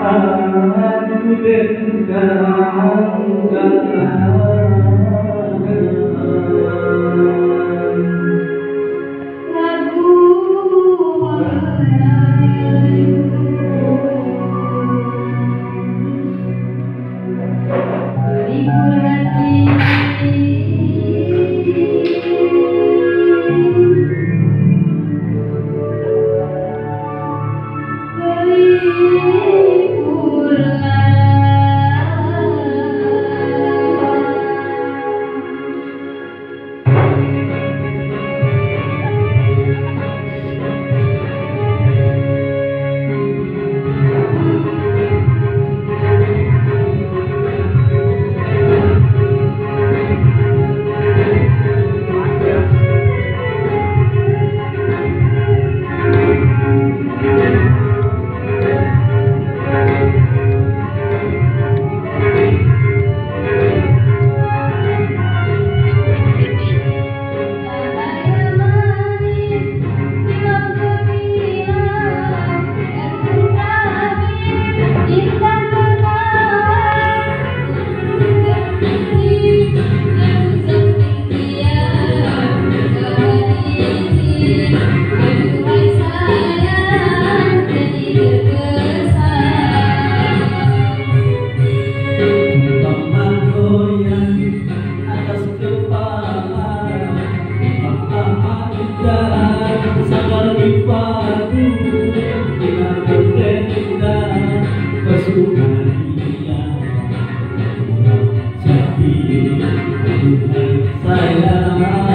I'm not be able to. فإذا